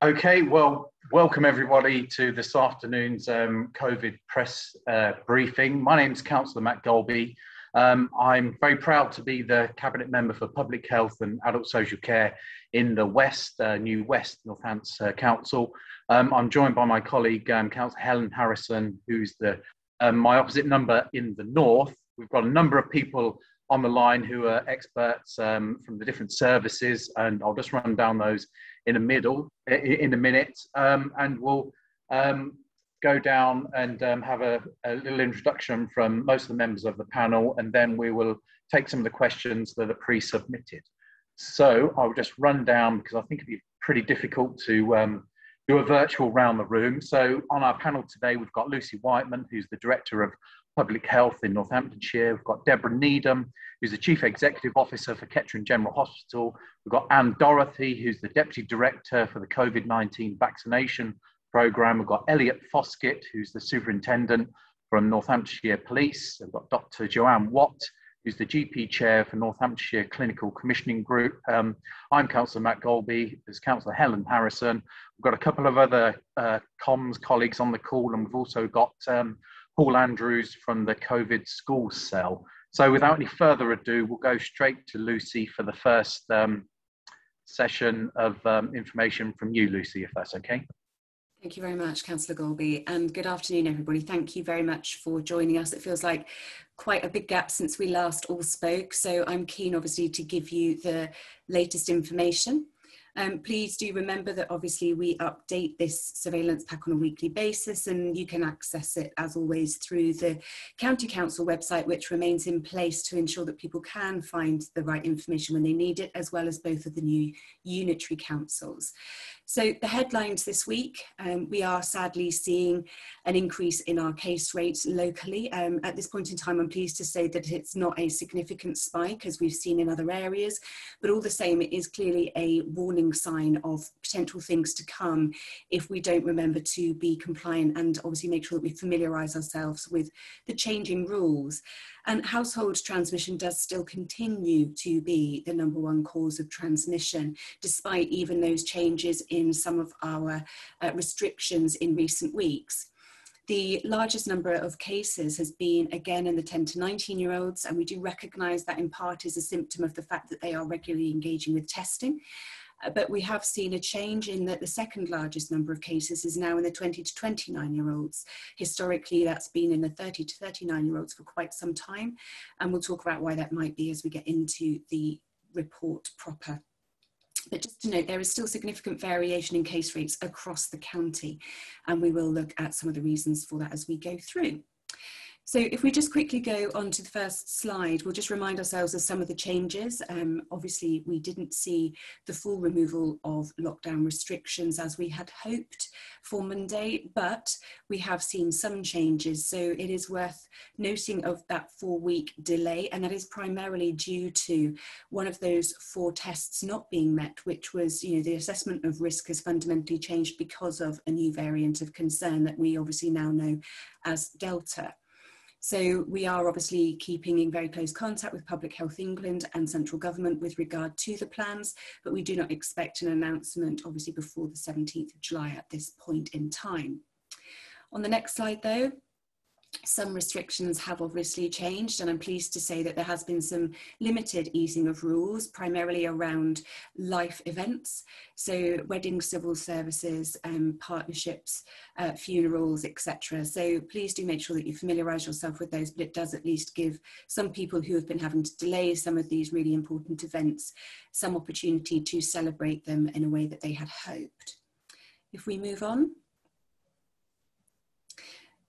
Okay, well, welcome everybody to this afternoon's um, COVID press uh, briefing. My name is Councillor Matt Golby. Um, I'm very proud to be the Cabinet Member for Public Health and Adult Social Care in the West, uh, New West Northants uh, Council. Um, I'm joined by my colleague, um, Councillor Helen Harrison, who's the um, my opposite number in the North. We've got a number of people on the line who are experts um, from the different services, and I'll just run down those in a middle in a minute, um, and we'll um, go down and um, have a, a, little introduction from most of the members of the panel, and then we will take some of the questions that are pre-submitted. So I'll just run down because I think it'd be pretty difficult to um, do a virtual round the room. So on our panel today, we've got Lucy Wightman, who's the Director of Public Health in Northamptonshire. We've got Deborah Needham, who's the Chief Executive Officer for Kettering General Hospital. We've got Anne Dorothy, who's the Deputy Director for the COVID 19 vaccination programme. We've got Elliot Foskett, who's the Superintendent from Northamptonshire Police. We've got Dr. Joanne Watt, who's the GP Chair for Northamptonshire Clinical Commissioning Group. Um, I'm Councillor Matt Golby, there's Councillor Helen Harrison. We've got a couple of other uh, comms colleagues on the call, and we've also got um, Paul Andrews from the COVID school cell. So without any further ado, we'll go straight to Lucy for the first um, session of um, information from you, Lucy, if that's okay. Thank you very much, Councillor Golby, and good afternoon, everybody. Thank you very much for joining us. It feels like quite a big gap since we last all spoke, so I'm keen, obviously, to give you the latest information. Um, please do remember that obviously we update this surveillance pack on a weekly basis and you can access it as always through the County Council website which remains in place to ensure that people can find the right information when they need it as well as both of the new unitary councils. So the headlines this week, um, we are sadly seeing an increase in our case rates locally. Um, at this point in time, I'm pleased to say that it's not a significant spike as we've seen in other areas, but all the same, it is clearly a warning sign of potential things to come if we don't remember to be compliant and obviously make sure that we familiarise ourselves with the changing rules. And household transmission does still continue to be the number one cause of transmission, despite even those changes in some of our uh, restrictions in recent weeks. The largest number of cases has been again in the 10 to 19 year olds, and we do recognise that in part is a symptom of the fact that they are regularly engaging with testing. Uh, but we have seen a change in that the second largest number of cases is now in the 20 to 29 year olds. Historically, that's been in the 30 to 39 year olds for quite some time. And we'll talk about why that might be as we get into the report proper. But just to note, there is still significant variation in case rates across the county, and we will look at some of the reasons for that as we go through. So if we just quickly go on to the first slide, we'll just remind ourselves of some of the changes. Um, obviously, we didn't see the full removal of lockdown restrictions as we had hoped for Monday, but we have seen some changes. So it is worth noting of that four week delay, and that is primarily due to one of those four tests not being met, which was, you know, the assessment of risk has fundamentally changed because of a new variant of concern that we obviously now know as Delta. So we are obviously keeping in very close contact with Public Health England and central government with regard to the plans, but we do not expect an announcement obviously before the 17th of July at this point in time. On the next slide though, some restrictions have obviously changed, and I'm pleased to say that there has been some limited easing of rules, primarily around life events, so weddings, civil services, um, partnerships, uh, funerals, etc. So please do make sure that you familiarise yourself with those, but it does at least give some people who have been having to delay some of these really important events some opportunity to celebrate them in a way that they had hoped. If we move on.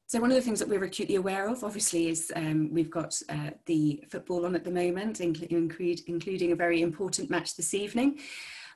So one of the things that we're acutely aware of, obviously, is um, we've got uh, the football on at the moment, include, including a very important match this evening.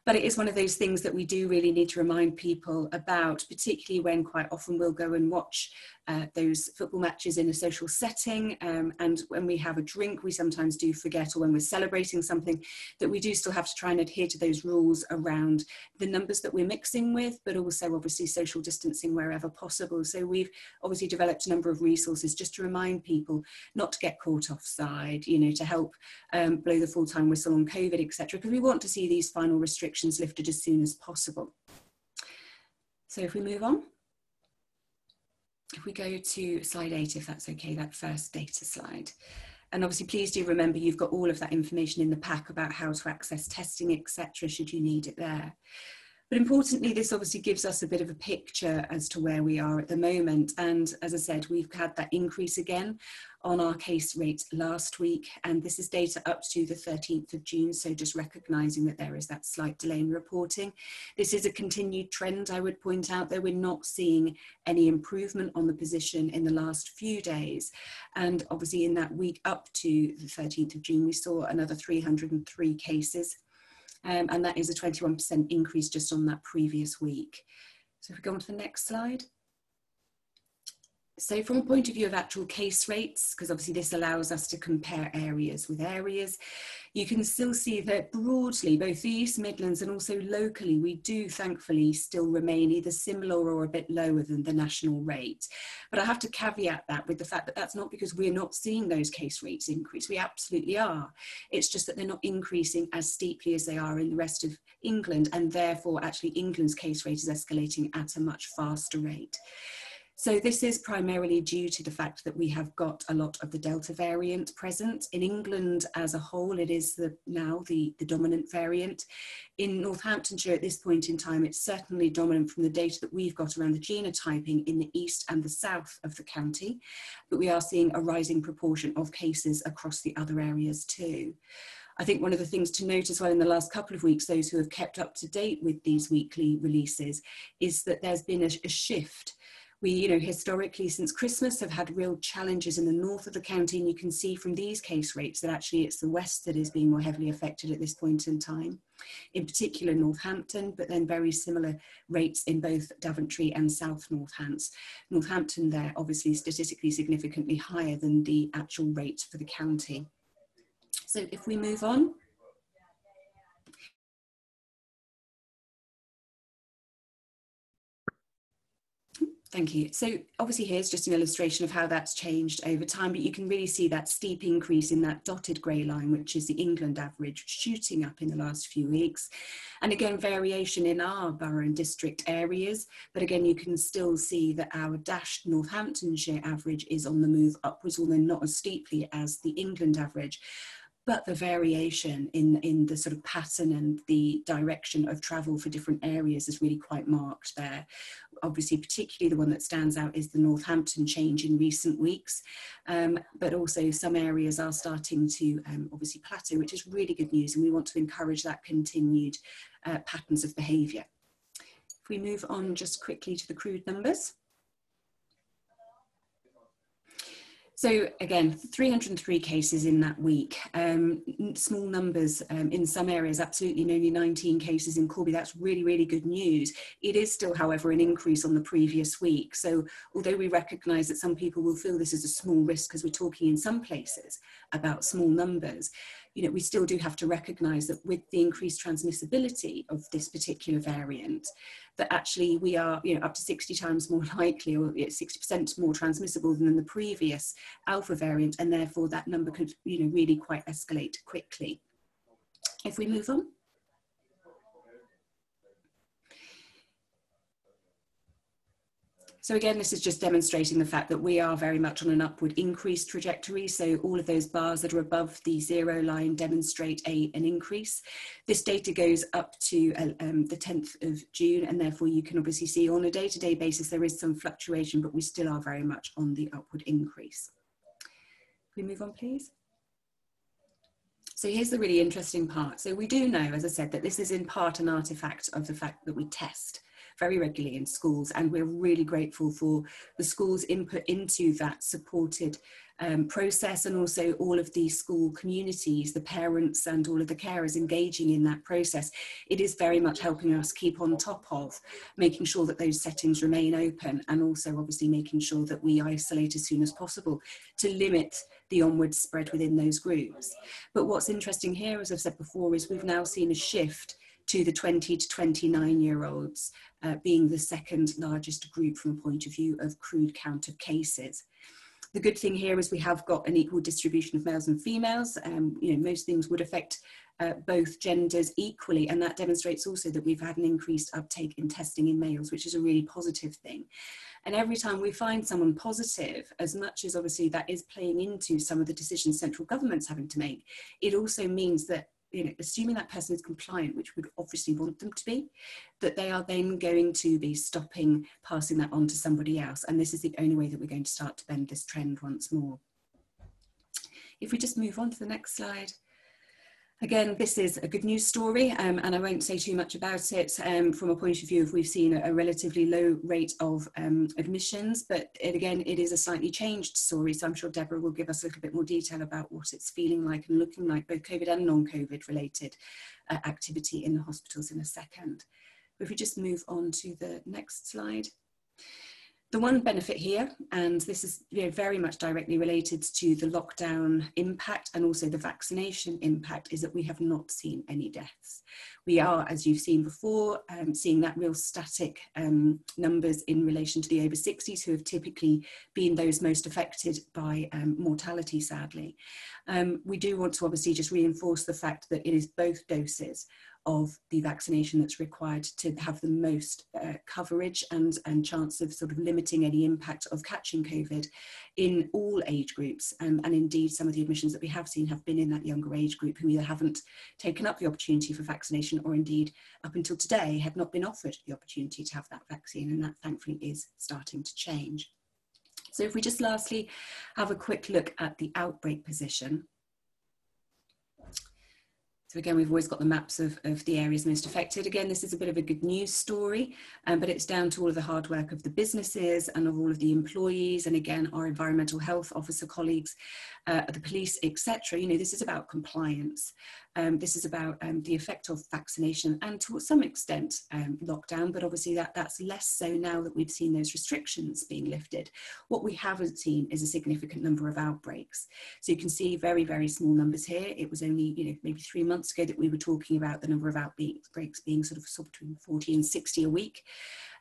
But it is one of those things that we do really need to remind people about, particularly when quite often we'll go and watch uh, those football matches in a social setting. Um, and when we have a drink, we sometimes do forget, or when we're celebrating something, that we do still have to try and adhere to those rules around the numbers that we're mixing with, but also obviously social distancing wherever possible. So we've obviously developed a number of resources just to remind people not to get caught offside, you know, to help um, blow the full time whistle on COVID, etc. Because we want to see these final restrictions lifted as soon as possible. So if we move on, if we go to slide eight, if that's okay, that first data slide. And obviously, please do remember you've got all of that information in the pack about how to access testing, etc., should you need it there. But importantly, this obviously gives us a bit of a picture as to where we are at the moment. And as I said, we've had that increase again on our case rate last week. And this is data up to the 13th of June. So just recognizing that there is that slight delay in reporting. This is a continued trend, I would point out, though we're not seeing any improvement on the position in the last few days. And obviously in that week up to the 13th of June, we saw another 303 cases um, and that is a 21% increase just on that previous week. So if we go on to the next slide. So from a point of view of actual case rates, because obviously this allows us to compare areas with areas, you can still see that broadly, both the East Midlands and also locally, we do thankfully still remain either similar or a bit lower than the national rate. But I have to caveat that with the fact that that's not because we're not seeing those case rates increase. We absolutely are. It's just that they're not increasing as steeply as they are in the rest of England, and therefore, actually, England's case rate is escalating at a much faster rate. So this is primarily due to the fact that we have got a lot of the Delta variant present. In England as a whole, it is the, now the, the dominant variant. In Northamptonshire at this point in time, it's certainly dominant from the data that we've got around the genotyping in the east and the south of the county, but we are seeing a rising proportion of cases across the other areas too. I think one of the things to note as well in the last couple of weeks, those who have kept up to date with these weekly releases, is that there's been a, a shift we, you know, historically since Christmas have had real challenges in the north of the county, and you can see from these case rates that actually it's the west that is being more heavily affected at this point in time. In particular, Northampton, but then very similar rates in both Daventry and South Northants. Northampton there obviously statistically significantly higher than the actual rate for the county. So if we move on. Thank you. So obviously here's just an illustration of how that's changed over time, but you can really see that steep increase in that dotted grey line, which is the England average, shooting up in the last few weeks. And again, variation in our borough and district areas, but again, you can still see that our dashed Northamptonshire average is on the move upwards, although not as steeply as the England average but the variation in, in the sort of pattern and the direction of travel for different areas is really quite marked there. Obviously, particularly the one that stands out is the Northampton change in recent weeks, um, but also some areas are starting to um, obviously plateau, which is really good news, and we want to encourage that continued uh, patterns of behaviour. If we move on just quickly to the crude numbers. So again, 303 cases in that week. Um, small numbers um, in some areas, absolutely only 19 cases in Corby. That's really, really good news. It is still, however, an increase on the previous week. So although we recognise that some people will feel this is a small risk because we're talking in some places about small numbers, you know, we still do have to recognise that with the increased transmissibility of this particular variant, that actually we are, you know, up to 60 times more likely or 60% more transmissible than the previous alpha variant, and therefore that number could, you know, really quite escalate quickly. If we move on. So again, this is just demonstrating the fact that we are very much on an upward increase trajectory. So all of those bars that are above the zero line demonstrate a, an increase. This data goes up to uh, um, the 10th of June, and therefore you can obviously see on a day-to-day -day basis, there is some fluctuation, but we still are very much on the upward increase. Can we move on, please? So here's the really interesting part. So we do know, as I said, that this is in part an artifact of the fact that we test very regularly in schools. And we're really grateful for the school's input into that supported um, process and also all of the school communities, the parents and all of the carers engaging in that process. It is very much helping us keep on top of making sure that those settings remain open and also obviously making sure that we isolate as soon as possible to limit the onward spread within those groups. But what's interesting here, as I've said before, is we've now seen a shift to the 20 to 29 year olds uh, being the second largest group from a point of view of crude count of cases. The good thing here is we have got an equal distribution of males and females. Um, you know, most things would affect uh, both genders equally, and that demonstrates also that we've had an increased uptake in testing in males, which is a really positive thing. And every time we find someone positive, as much as obviously that is playing into some of the decisions central government's having to make, it also means that you know, assuming that person is compliant, which would obviously want them to be, that they are then going to be stopping passing that on to somebody else. And this is the only way that we're going to start to bend this trend once more. If we just move on to the next slide. Again, this is a good news story, um, and I won't say too much about it um, from a point of view of we've seen a, relatively low rate of um, admissions, but it, again, it is a slightly changed story, so I'm sure Deborah will give us a little bit more detail about what it's feeling like and looking like, both COVID and non-COVID related uh, activity in the hospitals in a second. If we just move on to the next slide. The one benefit here, and this is you know, very much directly related to the lockdown impact and also the vaccination impact, is that we have not seen any deaths. We are, as you've seen before, um, seeing that real static um, numbers in relation to the over 60s who have typically been those most affected by um, mortality, sadly. Um, we do want to obviously just reinforce the fact that it is both doses of the vaccination that's required to have the most uh, coverage and, and chance of sort of limiting any impact of catching COVID in all age groups. Um, and indeed, some of the admissions that we have seen have been in that younger age group who either haven't taken up the opportunity for vaccination or indeed up until today have not been offered the opportunity to have that vaccine. And that thankfully is starting to change. So if we just lastly have a quick look at the outbreak position, so again, we've always got the maps of, of the areas most affected. Again, this is a bit of a good news story, um, but it's down to all of the hard work of the businesses and of all of the employees, and again, our environmental health officer colleagues, uh, the police, etc. You know, this is about compliance. Um, this is about um, the effect of vaccination and to some extent um, lockdown, but obviously that, that's less so now that we've seen those restrictions being lifted. What we haven't seen is a significant number of outbreaks. So you can see very, very small numbers here. It was only, you know, maybe three months ago that we were talking about the number of outbreaks being sort of, sort of between 40 and 60 a week.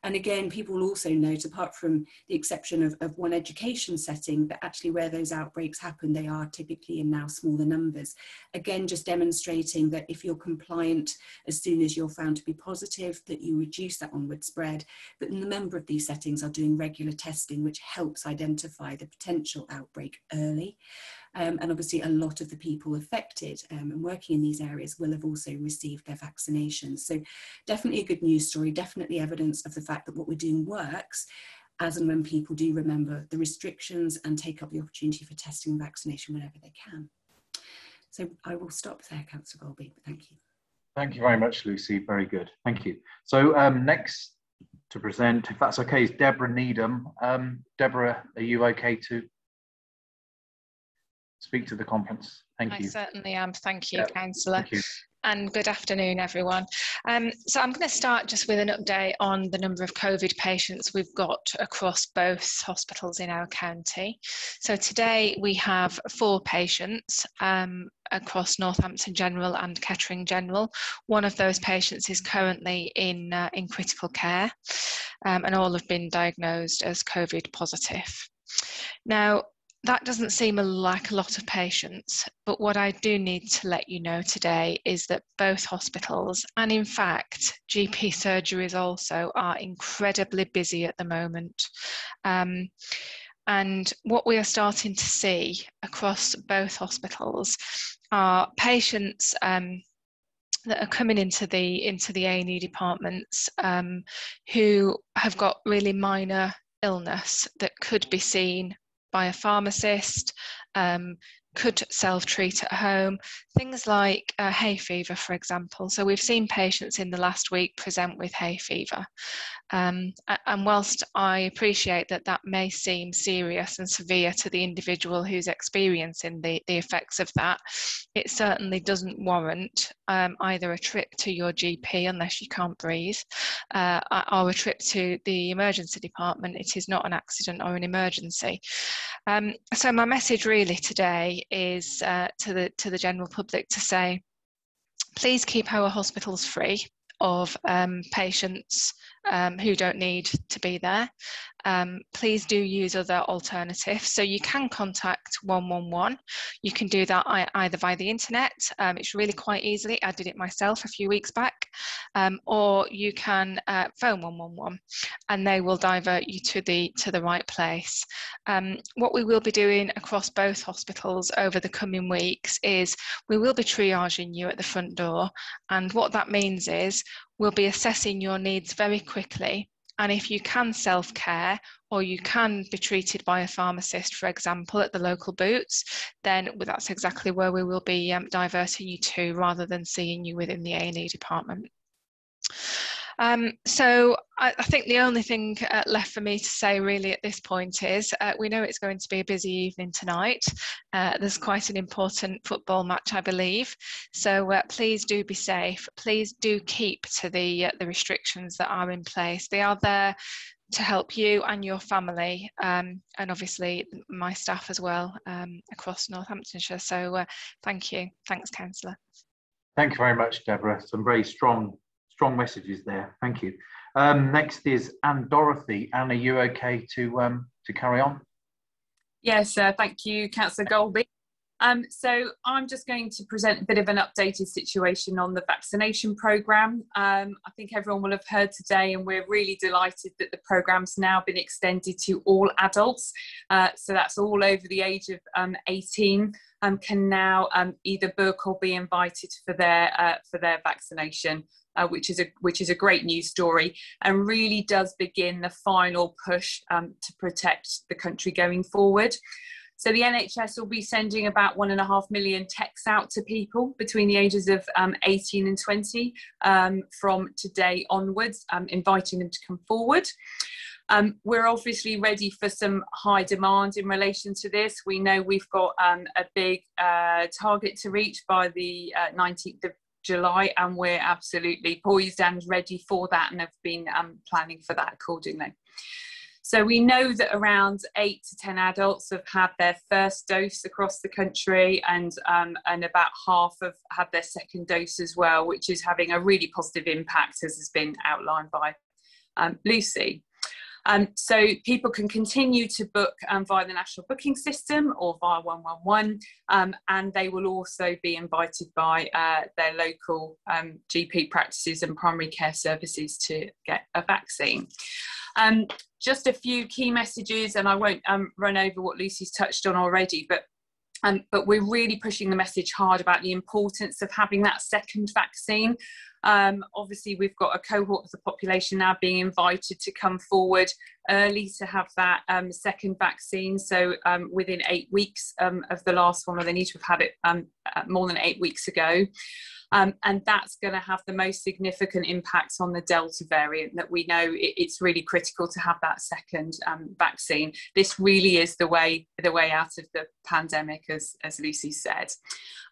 And again, people also note, apart from the exception of, of one education setting, that actually where those outbreaks happen, they are typically in now smaller numbers. Again, just demonstrating that if you're compliant as soon as you're found to be positive, that you reduce that onward spread. But a number of these settings are doing regular testing, which helps identify the potential outbreak early. Um, and obviously a lot of the people affected um, and working in these areas will have also received their vaccinations. So definitely a good news story, definitely evidence of the fact that what we're doing works as and when people do remember the restrictions and take up the opportunity for testing and vaccination whenever they can. So I will stop there, Councillor Golby. Thank you. Thank you very much, Lucy. Very good. Thank you. So um, next to present, if that's okay, is Deborah Needham. Um, Deborah, are you okay to speak to the conference. Thank you. I certainly am. Thank you, yeah. Councillor. Thank you. And good afternoon, everyone. Um, so I'm going to start just with an update on the number of COVID patients we've got across both hospitals in our county. So today we have four patients um, across Northampton General and Kettering General. One of those patients is currently in, uh, in critical care um, and all have been diagnosed as COVID positive. Now, that doesn't seem like a lot of patients, but what I do need to let you know today is that both hospitals, and in fact, GP surgeries also, are incredibly busy at the moment. Um, and what we are starting to see across both hospitals are patients um, that are coming into the into the A&E departments um, who have got really minor illness that could be seen by a pharmacist, um, could self-treat at home, things like uh, hay fever, for example. So we've seen patients in the last week present with hay fever. Um, and whilst I appreciate that that may seem serious and severe to the individual who's experiencing the, the effects of that, it certainly doesn't warrant um, either a trip to your GP unless you can't breathe uh, or a trip to the emergency department. It is not an accident or an emergency. Um, so my message really today is uh, to the to the general public to say, please keep our hospitals free of um, patients um, who don't need to be there. Um, please do use other alternatives. So you can contact 111. You can do that either via the internet. Um, it's really quite easily. I did it myself a few weeks back. Um, or you can uh, phone 111 and they will divert you to the to the right place. Um, what we will be doing across both hospitals over the coming weeks is we will be triaging you at the front door. And what that means is we'll be assessing your needs very quickly. And if you can self care or you can be treated by a pharmacist, for example, at the local boots, then that's exactly where we will be um, diverting you to rather than seeing you within the A&E department. Um, so I, I, think the only thing uh, left for me to say really at this point is uh, we know it's going to be a busy evening tonight. Uh, there's quite an important football match, I believe. So uh, please do be safe. Please do keep to the uh, the restrictions that are in place. They are there to help you and your family, um, and obviously my staff as well um, across Northamptonshire. So uh, thank you. Thanks, Councillor. Thank you very much, Deborah. Some very strong strong messages there. Thank you. Um, next is Anne Dorothy. Anne, are you okay to um, to carry on? Yes, uh, thank you, Councillor Golby. Um, so I'm just going to present a bit of an updated situation on the vaccination programme. Um, I think everyone will have heard today and we're really delighted that the programme's now been extended to all adults. Uh, so that's all over the age of um, 18 um, can now um, either book or be invited for their, uh, for their vaccination uh, which is a which is a great news story and really does begin the final push um, to protect the country going forward. So the NHS will be sending about one and a half million texts out to people between the ages of um, 18 and 20 um, from today onwards, um, inviting them to come forward. Um, we're obviously ready for some high demand in relation to this. We know we've got um, a big uh, target to reach by the uh, 19th of July, and we're absolutely poised and ready for that and have been um, planning for that accordingly. So we know that around eight to 10 adults have had their first dose across the country and, um, and about half have had their second dose as well, which is having a really positive impact as has been outlined by um, Lucy. Um, so people can continue to book um, via the national booking system or via 111, um, and they will also be invited by uh, their local um, GP practices and primary care services to get a vaccine. Um, just a few key messages, and I won't um, run over what Lucy's touched on already, but um, but we're really pushing the message hard about the importance of having that second vaccine. Um, obviously, we've got a cohort of the population now being invited to come forward early to have that um, second vaccine. So um, within eight weeks um, of the last one, or they need to have had it um, uh, more than eight weeks ago. Um, and that's going to have the most significant impact on the Delta variant that we know it, it's really critical to have that second um, vaccine. This really is the way the way out of the pandemic, as, as Lucy said.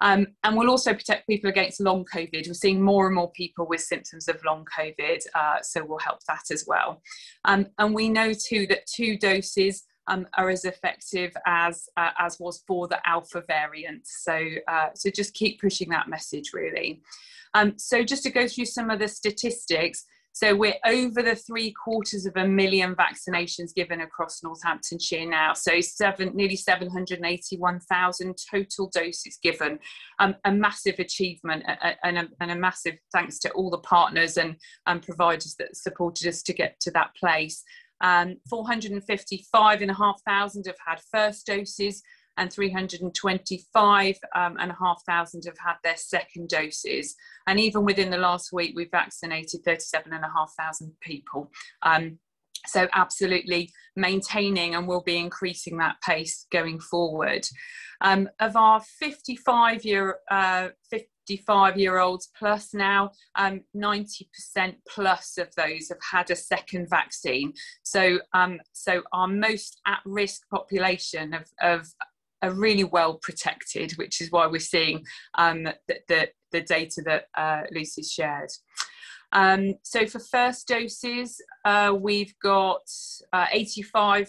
And we'll also protect people against long COVID. We're seeing more and more people with symptoms of long COVID, uh, so we'll help that as well. And we know too that two doses um, are as effective as uh, as was for the alpha variant. So uh, so just keep pushing that message really. Um, so just to go through some of the statistics. So we're over the three quarters of a million vaccinations given across Northamptonshire now. So seven, nearly 781,000 total doses given. Um, a massive achievement and a, and a, massive thanks to all the partners and, and providers that supported us to get to that place. Um, 455,500 have had first doses and 325,500 have had their second doses. And even within the last week, we've vaccinated 37,500 people. Um, so absolutely maintaining and we'll be increasing that pace going forward. Um, of our 55 year, uh, 55 year olds plus now, um, 90% plus of those have had a second vaccine. So, um, so our most at risk population of, of are really well protected, which is why we're seeing um, the, the, the, data that uh, Lucy shared. Um, so for first doses, uh, we've got 85%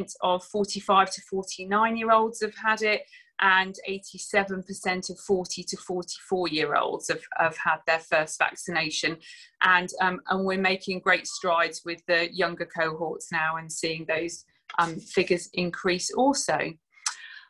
uh, of 45 to 49 year olds have had it, and 87% of 40 to 44 year olds have, have had their first vaccination. And, um, and we're making great strides with the younger cohorts now and seeing those um, figures increase also.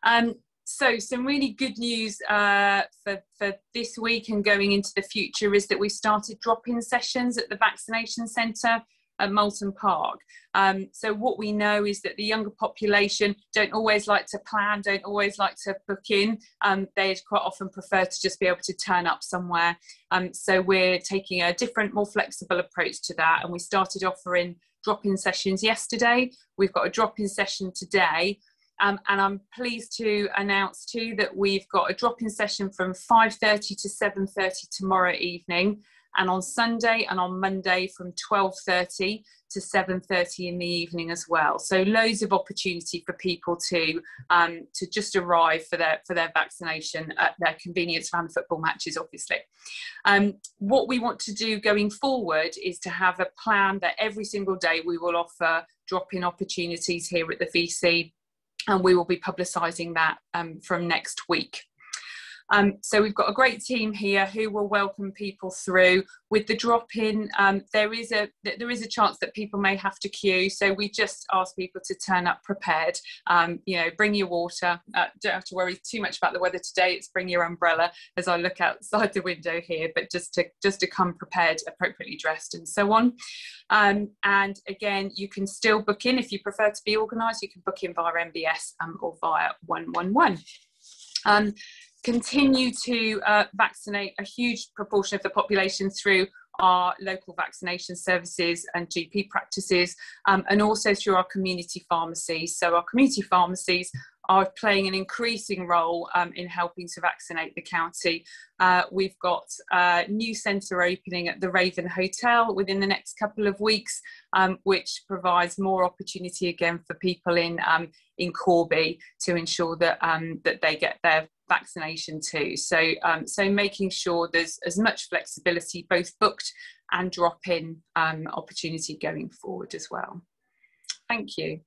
Um, so some really good news uh, for, for this week and going into the future is that we started drop-in sessions at the vaccination centre at Moulton Park. Um, so what we know is that the younger population don't always like to plan, don't always like to book in. Um, they quite often prefer to just be able to turn up somewhere. Um, so we're taking a different, more flexible approach to that. And we started offering drop-in sessions yesterday. We've got a drop-in session today. Um, and I'm pleased to announce too that we've got a drop-in session from 5.30 to 7.30 tomorrow evening and on Sunday and on Monday from 12.30 to 7.30 in the evening as well. So loads of opportunity for people to um, to just arrive for their for their vaccination at their convenience around football matches, obviously. Um, what we want to do going forward is to have a plan that every single day we will offer drop-in opportunities here at the VC and we will be publicising that um, from next week. Um, so we've got a great team here who will welcome people through. With the drop-in, um, there is a there is a chance that people may have to queue. So we just ask people to turn up prepared. Um, you know, bring your water. Uh, don't have to worry too much about the weather today. It's bring your umbrella as I look outside the window here. But just to just to come prepared, appropriately dressed, and so on. Um, and again, you can still book in if you prefer to be organised. You can book in via NBS um, or via 111. Um, continue to uh, vaccinate a huge proportion of the population through our local vaccination services and GP practices, um, and also through our community pharmacies. So, our community pharmacies are playing an increasing role um, in helping to vaccinate the county. Uh, we've got a new centre opening at the Raven Hotel within the next couple of weeks, um, which provides more opportunity again for people in um, in Corby to ensure that um, that they get their vaccination too. So, um, so making sure there's as much flexibility, both booked and drop-in um, opportunity going forward as well. Thank you.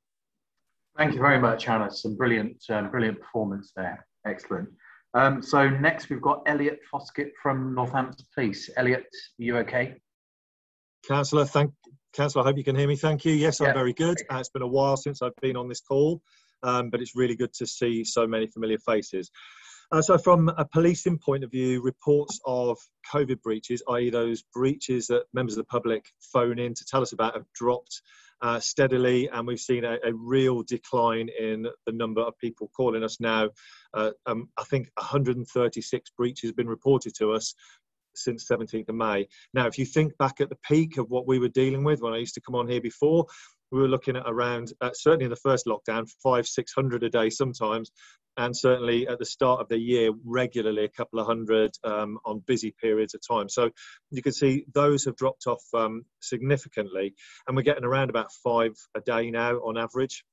Thank you very much, Hannah. Some brilliant, um, brilliant performance there. Excellent. Um, so next we've got Elliot Foskett from Northampton Police. Elliot, are you okay? Councillor, thank Councillor, I hope you can hear me. Thank you. Yes, I'm very good. Uh, it's been a while since I've been on this call, um, but it's really good to see so many familiar faces. Uh, so, from a policing point of view, reports of COVID breaches, i.e., those breaches that members of the public phone in to tell us about, have dropped uh, steadily, and we've seen a, a, real decline in the number of people calling us now. Uh, um, I think 136 breaches have been reported to us since 17th of May. Now, if you think back at the peak of what we were dealing with when I used to come on here before, we were looking at around, uh, certainly in the first lockdown, five, 600 a day sometimes and certainly at the start of the year regularly a couple of hundred um, on busy periods of time. So you can see those have dropped off um, significantly and we're getting around about five a day now on average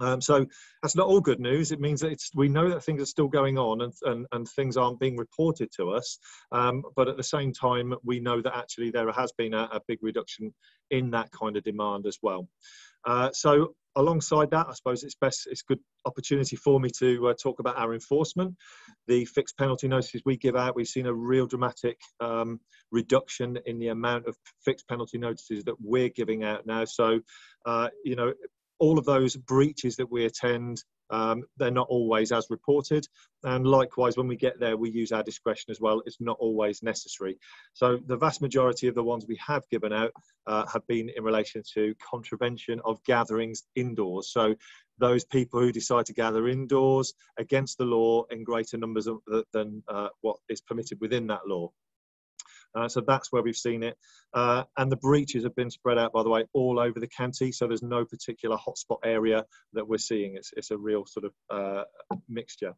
um, so that's not all good news. It means that we know that things are still going on and, and, and things aren't being reported to us. Um, but at the same time, we know that actually there has been a, a big reduction in that kind of demand as well. Uh, so alongside that, I suppose it's best, it's good opportunity for me to uh, talk about our enforcement. The fixed penalty notices we give out, we've seen a real dramatic um, reduction in the amount of fixed penalty notices that we're giving out now. So, uh, you know, all of those breaches that we attend um, they're not always as reported. And likewise, when we get there, we use our discretion as well. It's not always necessary. So the vast majority of the ones we have given out uh, have been in relation to contravention of gatherings indoors. So those people who decide to gather indoors against the law in greater numbers than uh, what is permitted within that law. Uh, so that's where we've seen it. Uh, and the breaches have been spread out, by the way, all over the county. So there's no particular hotspot area that we're seeing. It's, it's a real sort of uh, mixture.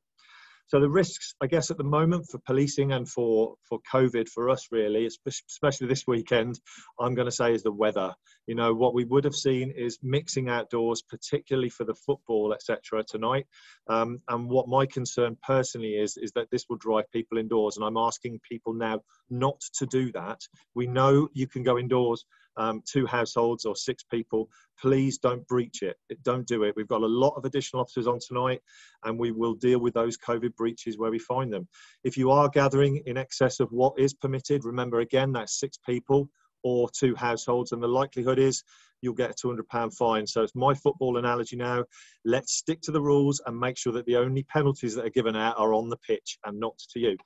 So the risks, I guess, at the moment for policing and for for COVID for us really, especially this weekend, I'm going to say is the weather. You know what we would have seen is mixing outdoors, particularly for the football, etc. Tonight, um, and what my concern personally is is that this will drive people indoors, and I'm asking people now not to do that. We know you can go indoors um, two households or six people, please don't breach it. Don't do it. We've got a lot of additional officers on tonight, and we will deal with those COVID breaches where we find them. If you are gathering in excess of what is permitted, remember again that's six people or two households, and the likelihood is you'll get a £200 fine. So it's my football analogy now. Let's stick to the rules and make sure that the only penalties that are given out are on the pitch and not to you.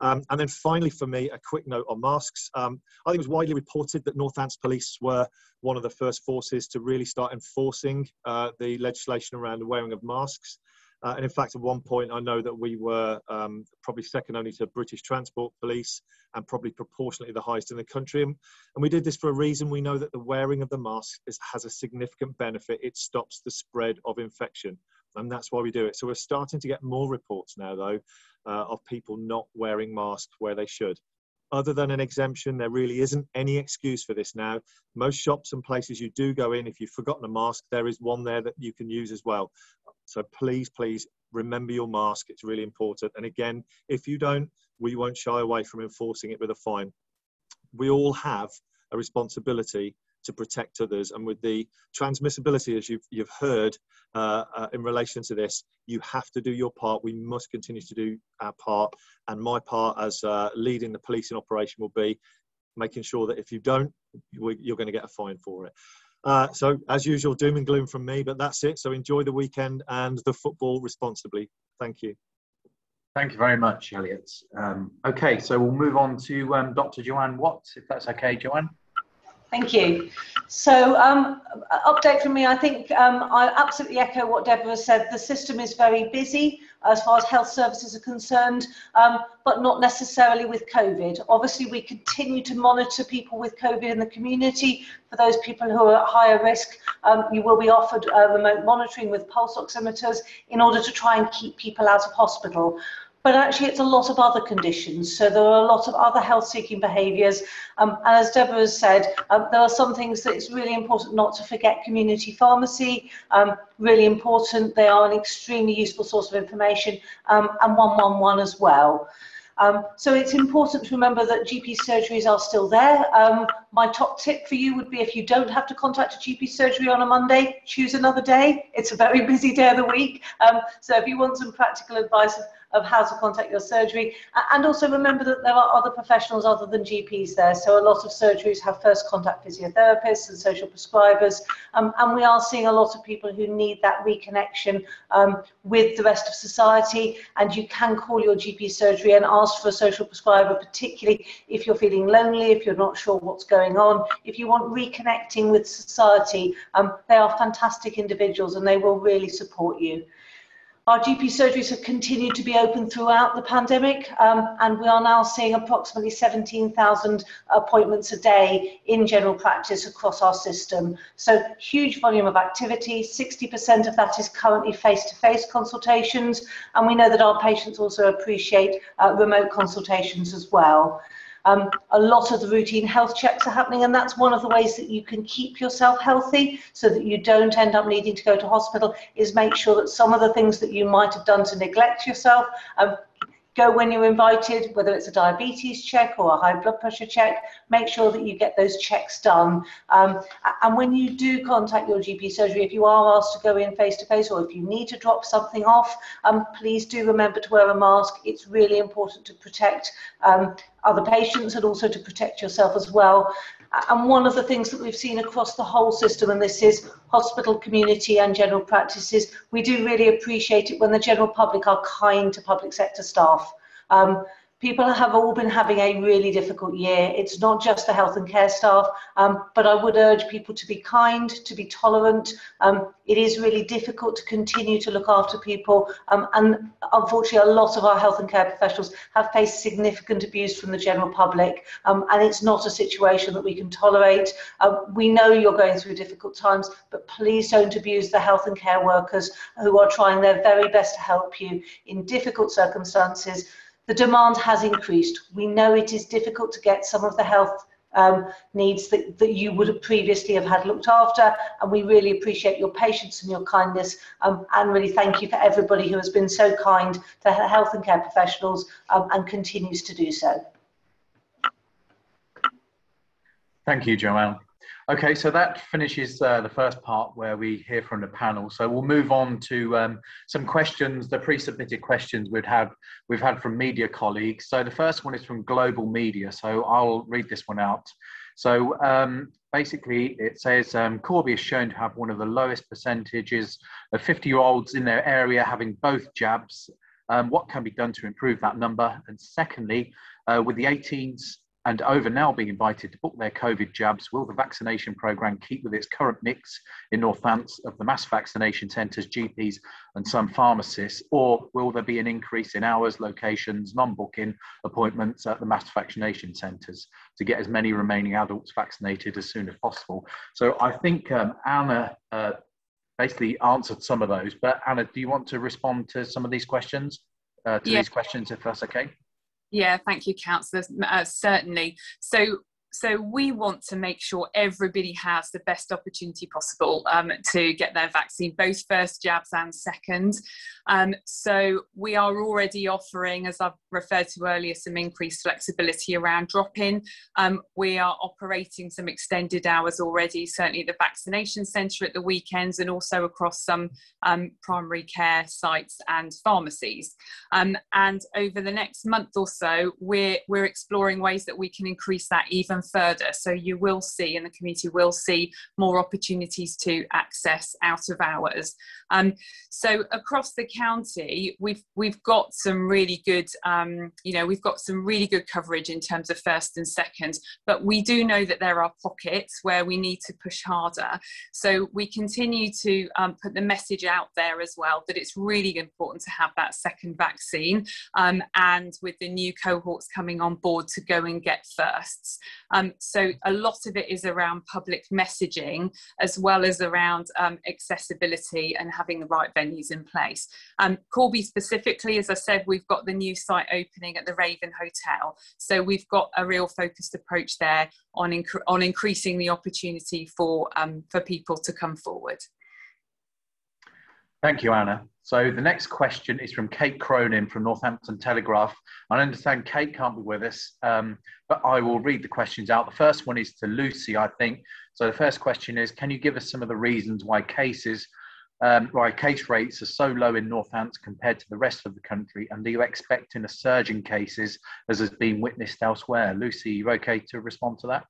Um, and then finally, for me, a quick note on masks. Um, I think it was widely reported that Northants Police were one of the first forces to really start enforcing uh, the legislation around the wearing of masks. Uh, and in fact, at one point, I know that we were um, probably second only to British Transport Police and probably proportionately the highest in the country. And, we did this for a reason. We know that the wearing of the mask is, has a significant benefit. It stops the spread of infection. And that's why we do it. So we're starting to get more reports now, though, uh, of people not wearing masks where they should. Other than an exemption, there really isn't any excuse for this now. Most shops and places you do go in, if you've forgotten a mask, there is one there that you can use as well. So please, please remember your mask. It's really important. And again, if you don't, we won't shy away from enforcing it with a fine. We all have a responsibility to protect others. And with the transmissibility, as you've, you've heard uh, uh, in relation to this, you have to do your part. We must continue to do our part. And my part as uh, leading the policing operation will be making sure that if you don't, you're going to get a fine for it. Uh, so, as usual, doom and gloom from me, but that's it. So, enjoy the weekend and the football responsibly. Thank you. Thank you very much, Elliot. Um, okay, so we'll move on to um, Dr. Joanne Watts, if that's okay, Joanne. Thank you. So, um, update from me. I think um, I absolutely echo what Deborah said. The system is very busy as far as health services are concerned, um, but not necessarily with COVID. Obviously, we continue to monitor people with COVID in the community. For those people who are at higher risk, um, you will be offered uh, remote monitoring with pulse oximeters in order to try and keep people out of hospital but actually it's a lot of other conditions. So there are a lot of other health seeking behaviours. Um, and as Deborah has said, um, there are some things that it's really important not to forget community pharmacy, um, really important. They are an extremely useful source of information um, and 111 as well. Um, so it's important to remember that GP surgeries are still there. Um, my top tip for you would be if you don't have to contact a GP surgery on a Monday, choose another day. It's a very busy day of the week. So if you want some practical advice of how to contact your surgery. And also remember that there are other professionals other than GPs there. So a lot of surgeries have first contact physiotherapists and social prescribers. Um, and we are seeing a lot of people who need that reconnection um, with the rest of society. And you can call your GP surgery and ask for a social prescriber, particularly if you're feeling lonely, if you're not sure what's going on, if you want reconnecting with society. Um, they are fantastic individuals and they will really support you. Our GP surgeries have continued to be open throughout the pandemic, um, and we are now seeing approximately 17,000 appointments a day in general practice across our system. So, huge volume of activity. 60% of that is currently face to face consultations, and we know that our patients also appreciate uh, remote consultations as well. Um, a lot of the routine health checks are happening, and that's one of the ways that you can keep yourself healthy so that you don't end up needing to go to hospital. Is make sure that some of the things that you might have done to neglect yourself, um, go when you're invited, whether it's a diabetes check or a high blood pressure check, make sure that you get those checks done. Um, and when you do contact your GP surgery, if you are asked to go in face to face or if you need to drop something off, um, please do remember to wear a mask. It's really important to protect um, other patients and also to protect yourself as well. And one of the things that we've seen across the whole system, and this is hospital, community, and general practices, we do really appreciate it when the general public are kind to public sector staff. Um, people have all been having a really difficult year. It's not just the health and care staff, um, but I would urge people to be kind, to be tolerant. Um, it is really difficult to continue to look after people, um, and unfortunately, a lot of our health and care professionals have faced significant abuse from the general public, um, and it's not a situation that we can tolerate. Uh, we know you're going through difficult times, but please don't abuse the health and care workers who are trying their very best to help you in difficult circumstances the demand has increased. We know it is difficult to get some of the health um, needs that, that you would have previously have had looked after and we really appreciate your patience and your kindness um, and really thank you for everybody who has been so kind to health and care professionals um, and continues to do so. Thank you, Joanne. Okay, so that finishes uh, the first part where we hear from the panel. So we'll move on to um, some questions, the pre-submitted questions we've had we've had from media colleagues. So the first one is from Global Media. So I'll read this one out. So um, basically, it says um, Corby is shown to have one of the lowest percentages of 50-year-olds in their area having both jabs. Um, what can be done to improve that number? And secondly, uh, with the 18s and over now being invited to book their COVID jabs, will the vaccination programme keep with its current mix in Northants of the mass vaccination centres, GPs, and some pharmacists, or will there be an increase in hours, locations, non booking appointments at the mass vaccination centres to get as many remaining adults vaccinated as soon as possible? So I think um, Anna uh, basically answered some of those, but Anna, do you want to respond to some of these questions? Uh, to yeah. these questions, if that's okay. Yeah, thank you, councillors. Uh, certainly. So so we want to make sure everybody has the best opportunity possible um, to get their vaccine, both first jabs and second. Um, so we are already offering, as I've referred to earlier, some increased flexibility around drop-in. Um, we are operating some extended hours already, certainly the vaccination centre at the weekends and also across some um, primary care sites and pharmacies. Um, and over the next month or so, we're, we're exploring ways that we can increase that even further. So you will see, and the community will see, more opportunities to access out of hours. Um, so across the county, we've we've got some really good, um, you know, we've got some really good coverage in terms of first and second. But we do know that there are pockets where we need to push harder. So we continue to um, put the message out there as well that it's really important to have that second vaccine, um, and with the new cohorts coming on board to go and get firsts. Um, so a lot of it is around public messaging as well as around um, accessibility and having the right venues in place. Um, Corby specifically, as I said, we've got the new site opening at the Raven Hotel. So we've got a real focused approach there on, inc- on increasing the opportunity for, um, for people to come forward. Thank you, Anna. So the next question is from Kate Cronin from Northampton Telegraph. I understand Kate can't be with us, um, but I will read the questions out. The first one is to Lucy, I think. So the first question is, can you give us some of the reasons why cases, um, why case rates are so low in Northampton compared to the rest of the country? And are you expecting a surge in cases as has been witnessed elsewhere? Lucy, you okay to respond to that?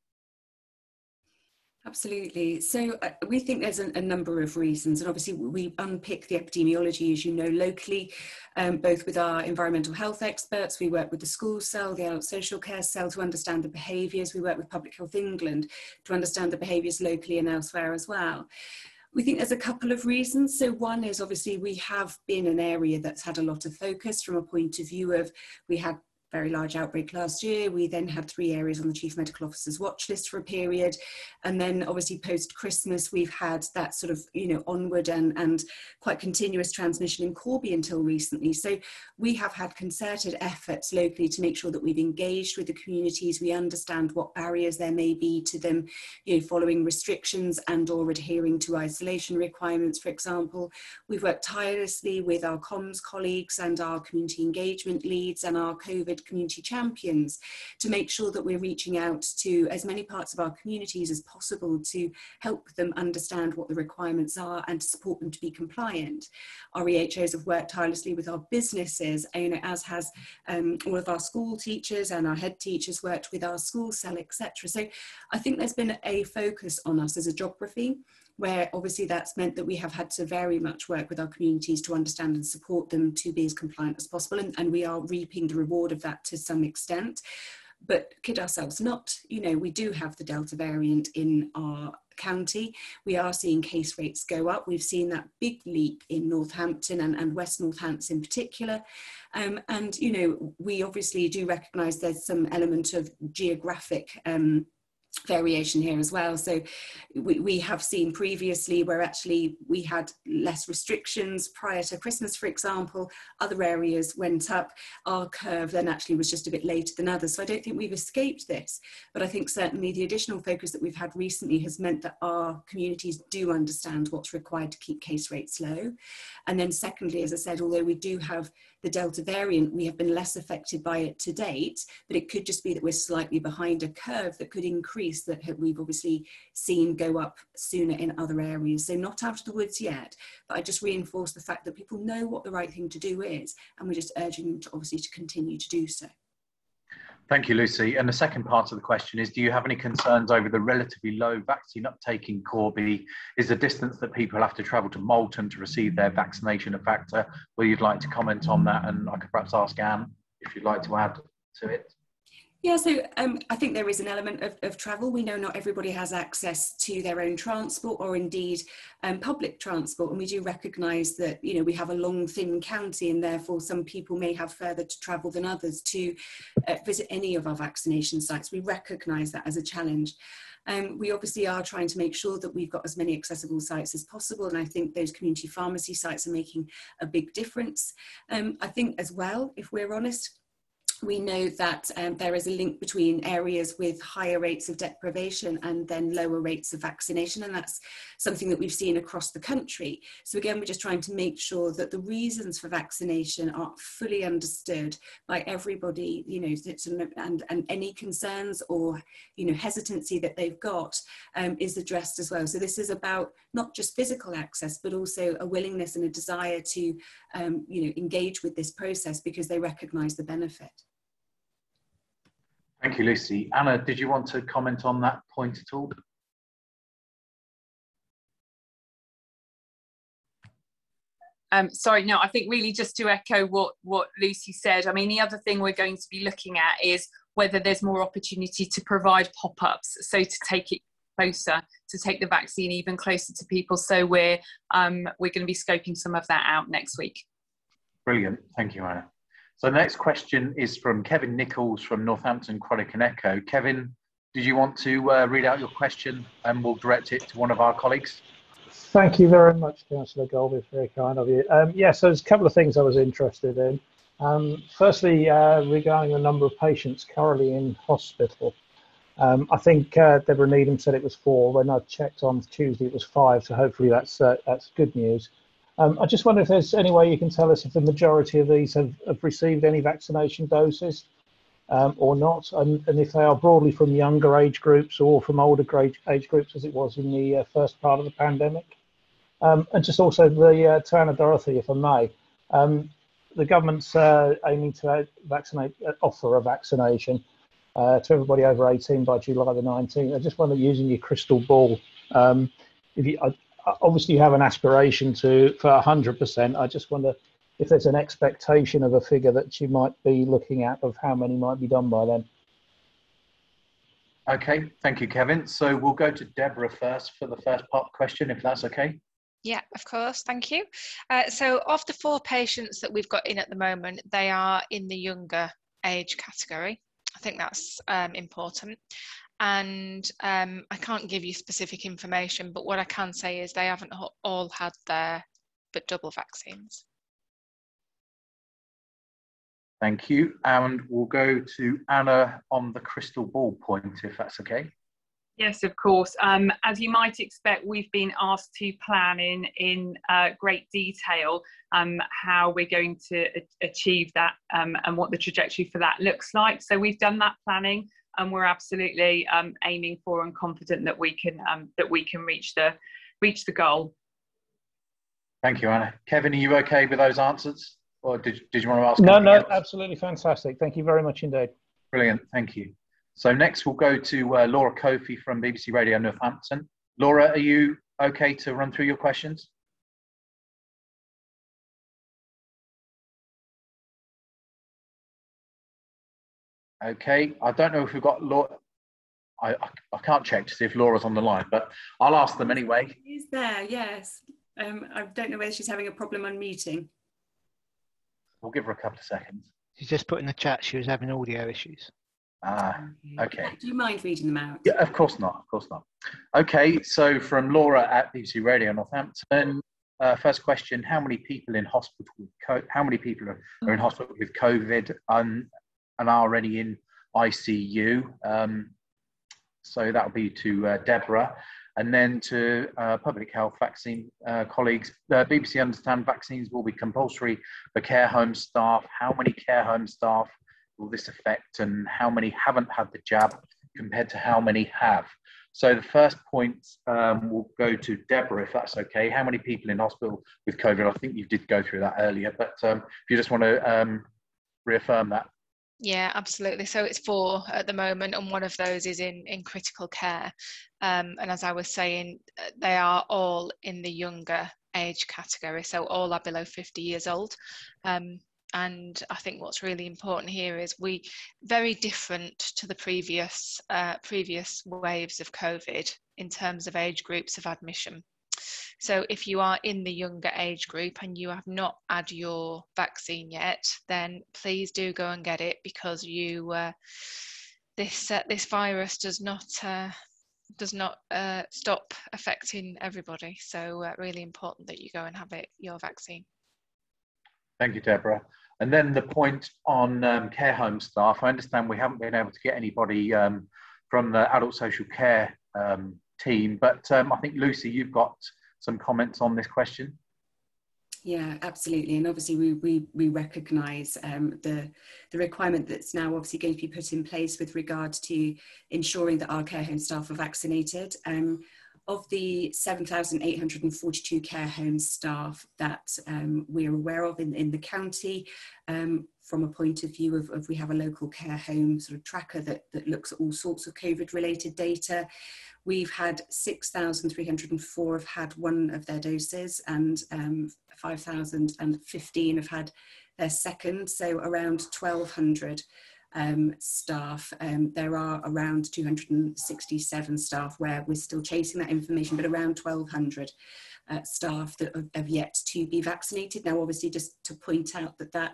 Absolutely. So uh, we think there's a, a, number of reasons, and obviously we unpick the epidemiology, as you know, locally, um, both with our environmental health experts. We work with the school cell, the adult social care cell to understand the behaviours. We work with Public Health England to understand the behaviours locally and elsewhere as well. We think there's a couple of reasons. So one is obviously we have been an area that's had a lot of focus from a point of view of we had very large outbreak last year. We then had three areas on the Chief Medical Officer's watch list for a period. And then obviously post Christmas, we've had that sort of, you know, onward and, and quite continuous transmission in Corby until recently. So we have had concerted efforts locally to make sure that we've engaged with the communities. We understand what barriers there may be to them, you know, following restrictions and or adhering to isolation requirements, for example. We've worked tirelessly with our comms colleagues and our community engagement leads and our COVID community champions to make sure that we're reaching out to as many parts of our communities as possible to help them understand what the requirements are and to support them to be compliant. Our EHOs have worked tirelessly with our businesses, you know, as has um, all of our school teachers and our head teachers worked with our school cell, etc. So I think there's been a focus on us as a geography where obviously that's meant that we have had to very much work with our communities to understand and support them to be as compliant as possible. And, and we are reaping the reward of that to some extent. But kid ourselves not, you know, we do have the Delta variant in our county. We are seeing case rates go up. We've seen that big leap in Northampton and, and West Northants in particular. Um, and, you know, we obviously do recognise there's some element of geographic um, variation here as well. So we, we have seen previously where actually we had less restrictions prior to Christmas, for example, other areas went up. Our curve then actually was just a bit later than others. So I don't think we've escaped this, but I think certainly the additional focus that we've had recently has meant that our communities do understand what's required to keep case rates low. And then secondly, as I said, although we do have the Delta variant, we have been less affected by it to date, but it could just be that we're slightly behind a curve that could increase that we've obviously seen go up sooner in other areas. So not out of the woods yet, but I just reinforce the fact that people know what the right thing to do is, and we're just urging them to obviously to continue to do so. Thank you, Lucy. And the second part of the question is, do you have any concerns over the relatively low vaccine uptake in Corby? Is the distance that people have to travel to Moulton to receive their vaccination a factor? Where you'd like to comment on that? And I could perhaps ask Anne if you'd like to add to it. Yeah, so um, I think there is an element of, of, travel. We know not everybody has access to their own transport or indeed um, public transport. And we do recognise that, you know, we have a long, thin county and therefore some people may have further to travel than others to uh, visit any of our vaccination sites. We recognise that as a challenge. Um, we obviously are trying to make sure that we've got as many accessible sites as possible. And I think those community pharmacy sites are making a big difference. Um, I think as well, if we're honest, we know that um, there is a link between areas with higher rates of deprivation and then lower rates of vaccination, and that's something that we've seen across the country. So again, we're just trying to make sure that the reasons for vaccination are fully understood by everybody, you know, and, and any concerns or, you know, hesitancy that they've got um, is addressed as well. So this is about not just physical access, but also a willingness and a desire to, um, you know, engage with this process because they recognise the benefit. Thank you, Lucy. Anna, did you want to comment on that point at all? Um, sorry, no, I think really just to echo what, what Lucy said, I mean, the other thing we're going to be looking at is whether there's more opportunity to provide pop-ups, so to take it closer, to take the vaccine even closer to people. So we're, um, we're going to be scoping some of that out next week. Brilliant. Thank you, Anna. So the next question is from Kevin Nichols from Northampton Chronicle and Echo. Kevin, did you want to uh, read out your question and we'll direct it to one of our colleagues? Thank you very much, Councillor Golby. Very kind of you. Um, yes, yeah, so there's a couple of things I was interested in. Um, firstly, uh, regarding the number of patients currently in hospital. Um, I think uh, Deborah Needham said it was four. When I checked on Tuesday, it was five. So hopefully that's uh, that's good news. Um, I just wonder if there's any way you can tell us if the majority of these have, have received any vaccination doses um, or not, and, and, if they are broadly from younger age groups or from older age, age groups as it was in the uh, first part of the pandemic. Um, and just also the uh, to Anna Dorothy, if I may. Um, the government's uh, aiming to vaccinate, uh, offer a vaccination uh, to everybody over 18 by July the 19th. I just wonder, using your crystal ball, um, if you, obviously you have an aspiration to for 100%. I just wonder if there's an expectation of a figure that you might be looking at of how many might be done by then. Okay, thank you, Kevin. So we'll go to Deborah first for the first part question, if that's okay. Yeah, of course. Thank you. Uh, so, of the four patients that we've got in at the moment, they are in the younger age category. I think that's um, important and um, I can't give you specific information, but what I can say is they haven't all had their but double vaccines. Thank you. And we'll go to Anna on the crystal ball point, if that's okay. Yes, of course. Um, as you might expect, we've been asked to plan in, in uh, great detail um, how we're going to achieve that um, and what the trajectory for that looks like. So we've done that planning and we're absolutely um, aiming for and confident that we can um, that we can reach the reach the goal. Thank you, Anna. Kevin, are you okay with those answers, or did, did you want to ask? No, no, else? absolutely fantastic. Thank you very much indeed. Brilliant, thank you. So next we'll go to uh, Laura Kofi from BBC Radio Northampton. Laura, are you okay to run through your questions? Okay, I don't know if we've got Laura. I, I, I, can't check to see if Laura's on the line, but I'll ask them anyway. She's there, yes. Um, I don't know whether she's having a problem unmuting. We'll give her a couple of seconds. She's just put in the chat she was having audio issues. Ah, okay. Do you mind reading them out? Yeah, of course not. Of course not. Okay, so from Laura at BBC Radio Northampton. Uh, first question: How many people in hospital with co- How many people are, are in hospital with COVID? Um, and already in ICU. Um, so that'll be to uh, Deborah. And then to uh, public health vaccine uh, colleagues, uh, BBC understand vaccines will be compulsory for care home staff. How many care home staff will this affect and how many haven't had the jab compared to how many have? So the first point um, will go to Deborah, if that's okay. How many people in hospital with COVID? I think you did go through that earlier, but um, if you just want to um, reaffirm that. Yeah, absolutely. So it's four at the moment, and one of those is in in critical care. Um, and as I was saying, uh, they are all in the younger age category, so all are below 50 years old. Um, and I think what's really important here is we very different to the previous uh, previous waves of COVID in terms of age groups of admission. So if you are in the younger age group and you have not had your vaccine yet, then please do go and get it because you uh, this uh, this virus does not uh, does not uh, stop affecting everybody. So uh, really important that you go and have it your vaccine. Thank you, Deborah. And then the point on um, care home staff. I understand we haven't been able to get anybody um, from the adult social care um, team, but um, I think Lucy, you've got some comments on this question? Yeah, absolutely. And obviously we, we, we recognise um, the, the requirement that's now obviously going to be put in place with regard to ensuring that our care home staff are vaccinated. Um, of the 7,842 care home staff that um, we're aware of in, in the county, um, from a point of view of, of, we have a local care home sort of tracker that, that looks at all sorts of COVID related data. We've had 6,304 have had one of their doses and um, 5,015 have had their second, so around 1,200 um, staff. Um, there are around 267 staff where we're still chasing that information, but around 1,200 uh, staff that have yet to be vaccinated. Now, obviously, just to point out that that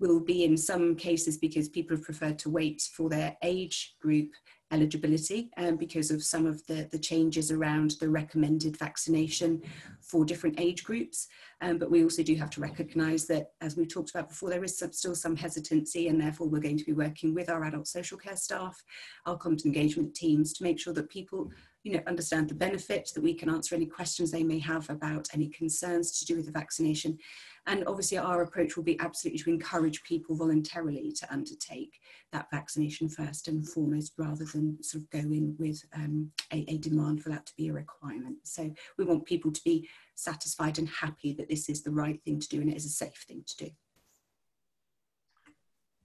will be in some cases because people have preferred to wait for their age group eligibility um, because of some of the, the changes around the recommended vaccination for different age groups. Um, but we also do have to recognise that, as we talked about before, there is some, still some hesitancy and therefore we're going to be working with our adult social care staff, our comms engagement teams to make sure that people you know, understand the benefit, that we can answer any questions they may have about any concerns to do with the vaccination and obviously, our approach will be absolutely to encourage people voluntarily to undertake that vaccination first and foremost, rather than sort of go in with um, a, a demand for that to be a requirement. So, we want people to be satisfied and happy that this is the right thing to do and it is a safe thing to do.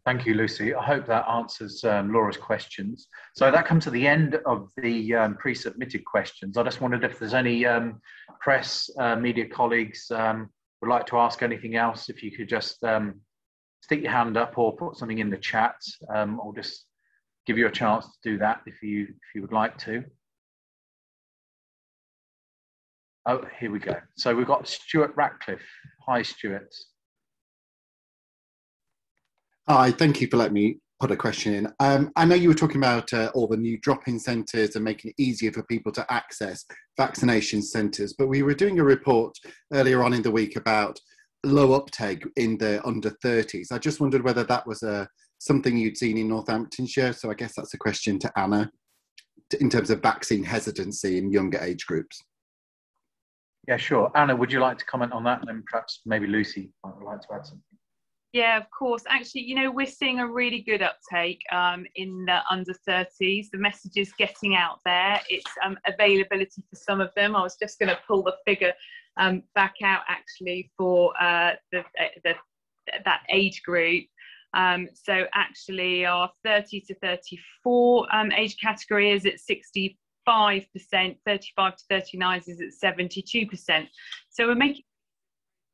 Thank you, Lucy. I hope that answers um, Laura's questions. So that comes to the end of the um, pre-submitted questions. I just wondered if there's any um, press, uh, media colleagues um, would like to ask anything else, if you could just um, stick your hand up or put something in the chat, um, I'll just give you a chance to do that if you if you would like to. Oh, here we go. So we've got Stuart Ratcliffe. Hi, Stuart. Hi, thank you for letting me put a question in. Um, I know you were talking about uh, all the new drop-in centres and making it easier for people to access vaccination centres, but we were doing a report earlier on in the week about low uptake in the under 30s. I just wondered whether that was a uh, something you'd seen in Northamptonshire. So I guess that's a question to Anna in terms of vaccine hesitancy in younger age groups. Yeah, sure. Anna, would you like to comment on that? And then perhaps maybe Lucy might like to add something. Yeah, of course. Actually, you know, we're seeing a really good uptake um, in the under 30s. The message is getting out there. It's um, availability for some of them. I was just going to pull the figure um, back out actually for uh, the, the, that age group. Um, so actually, our 30 to 34 um, age category is at 65 percent. 35 to 39 is at 72 percent. So we're making uh,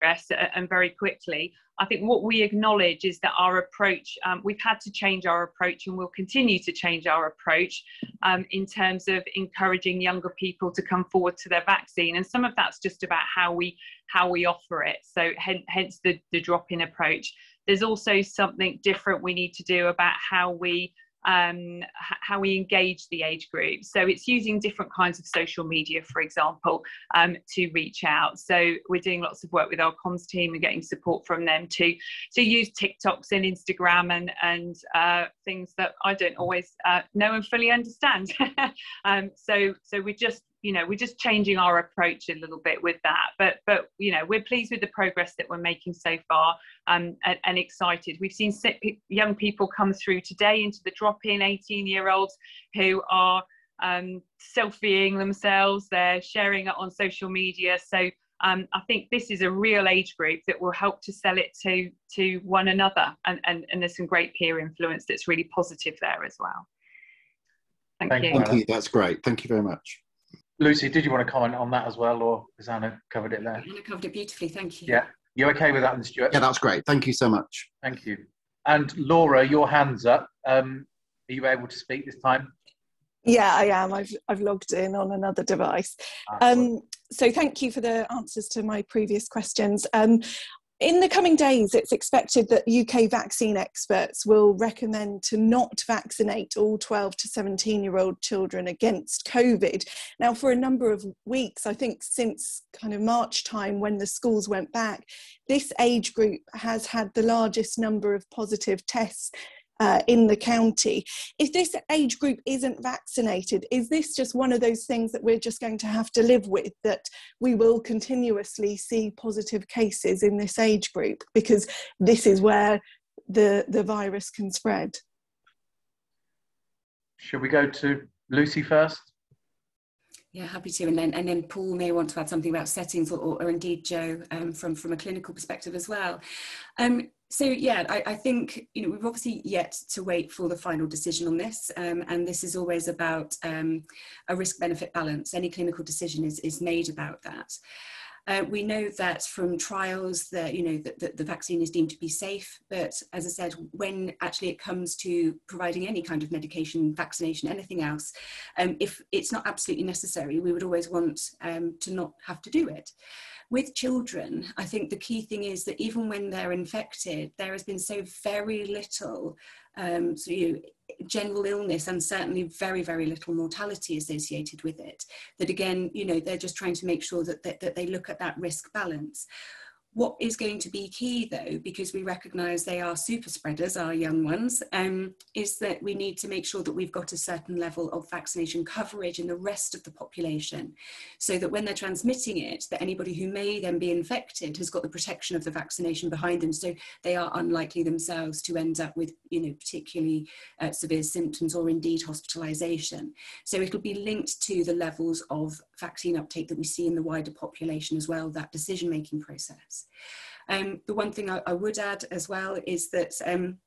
and very quickly. I think what we acknowledge is that our approach, um, we've had to change our approach and we'll continue to change our approach um, in terms of encouraging younger people to come forward to their vaccine. And some of that's just about how we how we offer it. So hence, hence the, the drop-in approach. There's also something different we need to do about how we um, how we engage the age group. So it's using different kinds of social media, for example, um, to reach out. So we're doing lots of work with our comms team and getting support from them to to use TikToks and Instagram and and uh, things that I don't always uh, know and fully understand. um, so so we're just you know we're just changing our approach a little bit with that but but you know we're pleased with the progress that we're making so far um, and, and excited we've seen young people come through today into the drop-in 18 year olds who are um, selfieing themselves they're sharing it on social media so um, I think this is a real age group that will help to sell it to to one another, and, and, and there's some great peer influence that's really positive there as well. Thank, Thank you. Thank you. That's great. Thank you very much. Lucy, did you want to comment on that as well, or has Anna covered it there? Anna covered it beautifully, thank you. Yeah, you okay with that, and Stuart? Yeah, that's great. Thank you so much. Thank you. And Laura, your hands up. Um, are you able to speak this time? Yeah, I am. I've I've logged in on another device. Ah, um, so thank you for the answers to my previous questions. Um, in the coming days, it's expected that UK vaccine experts will recommend to not vaccinate all 12 to 17 year old children against COVID. Now, for a number of weeks, I think since kind of March time when the schools went back, this age group has had the largest number of positive tests uh, in the county. If this age group isn't vaccinated, is this just one of those things that we're just going to have to live with? That we will continuously see positive cases in this age group because this is where the, the virus can spread? Should we go to Lucy first? Yeah, happy to. And then, and then Paul may want to add something about settings, or, or, indeed Joe um, from from a clinical perspective as well. Um, so yeah, I, I, think you know we've obviously yet to wait for the final decision on this, um, and this is always about um, a risk-benefit balance. Any clinical decision is is made about that. Uh, we know that from trials that you know that, that, the vaccine is deemed to be safe, but as I said, when actually it comes to providing any kind of medication, vaccination, anything else, um, if it's not absolutely necessary, we would always want um, to not have to do it. With children, I think the key thing is that even when they're infected, there has been so very little um, so you general illness and certainly very very little mortality associated with it that again you know they're just trying to make sure that, that, that they look at that risk balance what is going to be key though, because we recognise they are super spreaders, our young ones, um, is that we need to make sure that we've got a certain level of vaccination coverage in the rest of the population, so that when they're transmitting it, that anybody who may then be infected has got the protection of the vaccination behind them, so they are unlikely themselves to end up with, you know, particularly uh, severe symptoms or indeed hospitalisation. So it'll be linked to the levels of vaccine uptake that we see in the wider population as well, that decision-making process. Um, the one thing I, I, would add as well is that um,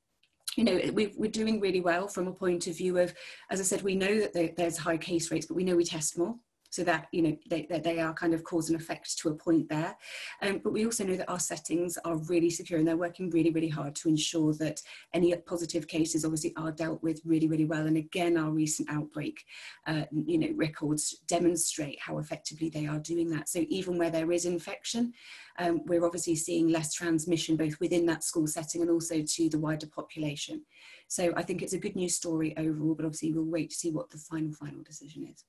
you know, we are doing really well from a point of view of, as I said, we know that there's high case rates, but we know we test more so that you know they, they are kind of cause and effect to a point there. Um, but we also know that our settings are really secure and they're working really really hard to ensure that any positive cases obviously are dealt with really really well. And again our recent outbreak uh, you know records demonstrate how effectively they are doing that. So even where there is infection um, we're obviously seeing less transmission both within that school setting and also to the wider population. So I think it's a good news story overall, but obviously we'll wait to see what the final, final decision is.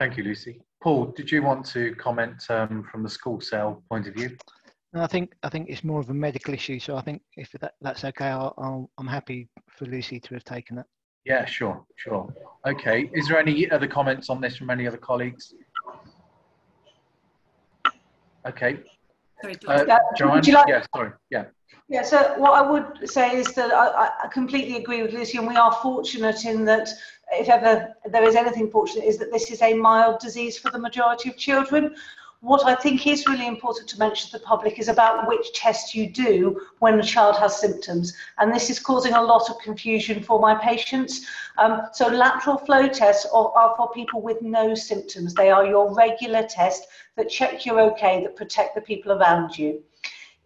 Thank you, Lucy. Paul, did you want to comment um, from the school cell point of view? I think I think it's more of a medical issue. So I think if that, that's okay, i am happy for Lucy to have taken it. Yeah, sure, sure. Okay. Is there any other comments on this from any other colleagues? Okay. Sorry, uh, Joanne? Like yeah, sorry. Yeah. Yeah, so what I would say is that I, I, completely agree with Lucy, and we are fortunate in that if ever there is anything fortunate, is that this is a mild disease for the majority of children. What I think is really important to mention to the public is about which test you do when a child has symptoms. And this is causing a lot of confusion for my patients. Um, so lateral flow tests are, are for people with no symptoms. They are your regular test that check you're okay, that protect the people around you.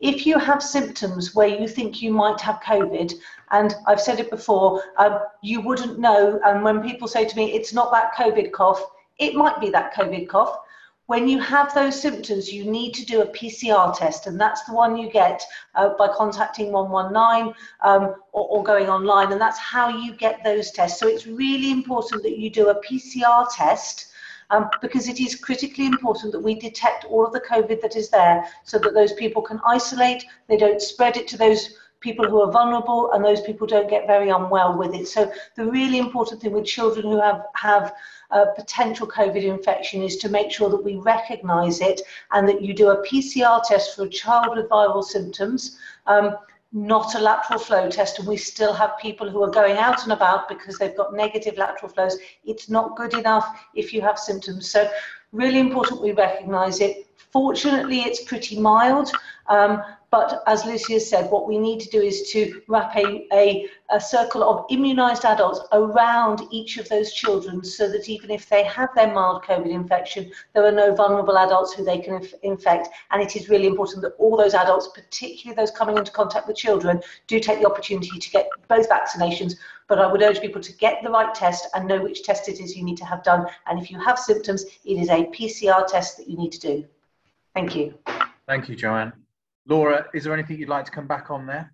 If you have symptoms where you think you might have COVID, and I've said it before, um, you wouldn't know. And when people say to me, it's not that COVID cough, it might be that COVID cough. When you have those symptoms, you need to do a PCR test, and that's the one you get uh, by contacting 119 um, or, or going online, and that's how you get those tests. So it's really important that you do a PCR test um, because it is critically important that we detect all of the COVID that is there so that those people can isolate, they don't spread it to those people who are vulnerable and those people don't get very unwell with it. So the really important thing with children who have, have a potential COVID infection is to make sure that we recognise it and that you do a PCR test for a child with viral symptoms. Um, not a lateral flow test, and we still have people who are going out and about because they've got negative lateral flows. It's not good enough if you have symptoms. So, really important we recognise it. Fortunately, it's pretty mild, um, but as Lucy has said, what we need to do is to wrap a, a, a circle of immunised adults around each of those children so that even if they have their mild COVID infection, there are no vulnerable adults who they can inf infect. And it is really important that all those adults, particularly those coming into contact with children, do take the opportunity to get both vaccinations. But I would urge people to get the right test and know which test it is you need to have done. And if you have symptoms, it is a PCR test that you need to do. Thank you. Thank you, Joanne. Laura, is there anything you'd like to come back on there?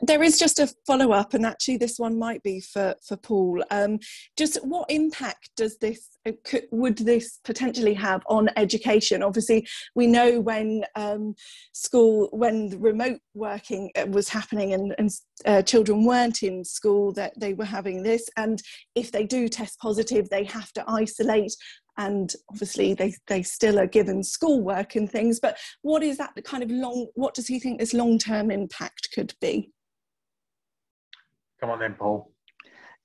There is just a follow up, and actually, this one might be for for Paul. Um, just what impact does this uh, would this potentially have on education? Obviously, we know when um, school, when remote working uh, was happening, and, and uh, children weren't in school, that they were having this, and if they do test positive, they have to isolate and obviously they, they still are given schoolwork and things but what is that kind of long what does he think this long-term impact could be? Come on then paul.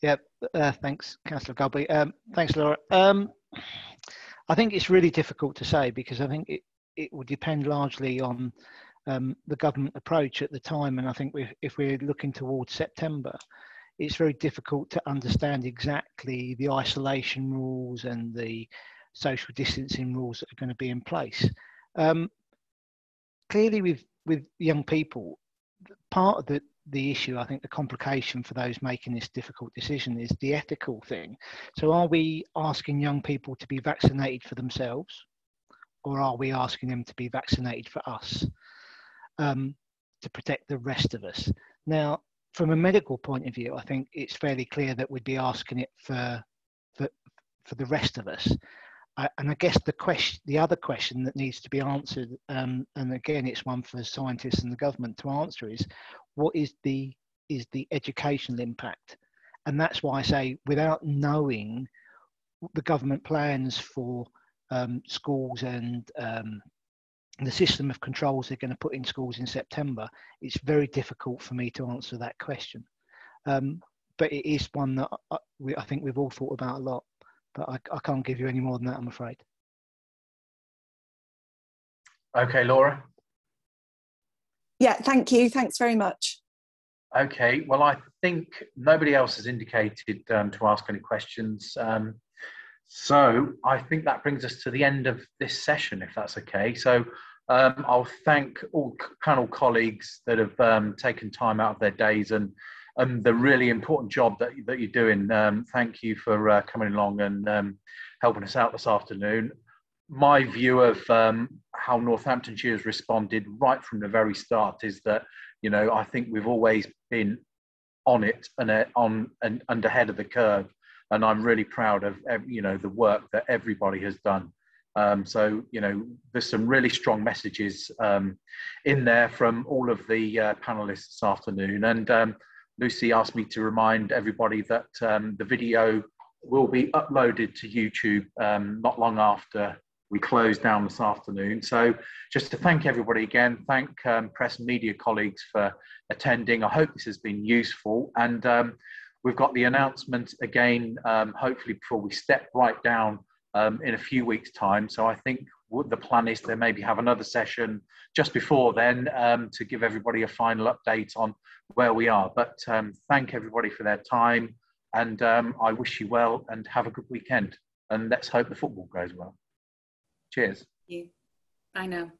Yeah uh, thanks councillor Golby. Um, thanks laura. Um, i think it's really difficult to say because i think it, it will depend largely on um, the government approach at the time. And i think we, if we're looking towards september it's very difficult to understand exactly the isolation rules and the social distancing rules that are going to be in place. Um, clearly, with with young people, part of the the issue, I think, the complication for those making this difficult decision is the ethical thing. So, are we asking young people to be vaccinated for themselves, or are we asking them to be vaccinated for us um, to protect the rest of us? Now, from a medical point of view, I think it's fairly clear that we'd be asking it for for, for the rest of us. And I guess the question, the other question that needs to be answered, um, and again, it's one for scientists and the government to answer, is what is the is the educational impact? And that's why I say, without knowing the government plans for um, schools and um, the system of controls they're going to put in schools in September, it's very difficult for me to answer that question. Um, but it is one that I, we, I, think we've all thought about a lot, but I, I can't give you any more than that, I'm afraid. Okay, Laura. Yeah, thank you. Thanks very much. Okay, well, I think nobody else has indicated um, to ask any questions. Um, so I think that brings us to the end of this session, if that's okay. So um, I'll thank all panel colleagues that have um, taken time out of their days and and the really important job that, that you're doing. Um, thank you for uh, coming along and um, helping us out this afternoon. My view of um, how Northamptonshire has responded right from the very start is that, you know, I think we've always been on it and uh, on and, and ahead of the curve and I'm really proud of you know the work that everybody has done. Um, so you know there's some really strong messages um, in there from all of the uh, panelists this afternoon. And um, Lucy asked me to remind everybody that um, the video will be uploaded to YouTube um, not long after we close down this afternoon. So just to thank everybody again, thank um, press media colleagues for attending. I hope this has been useful and We've got the announcement again, hopefully before we step right down um, in a few weeks' time. So I think the plan is to maybe have another session just before then um, to give everybody a final update on where we are. But um, thank everybody for their time and um, I wish you well and have a good weekend. And let's hope the football goes well. Cheers. Thank you. Bye now.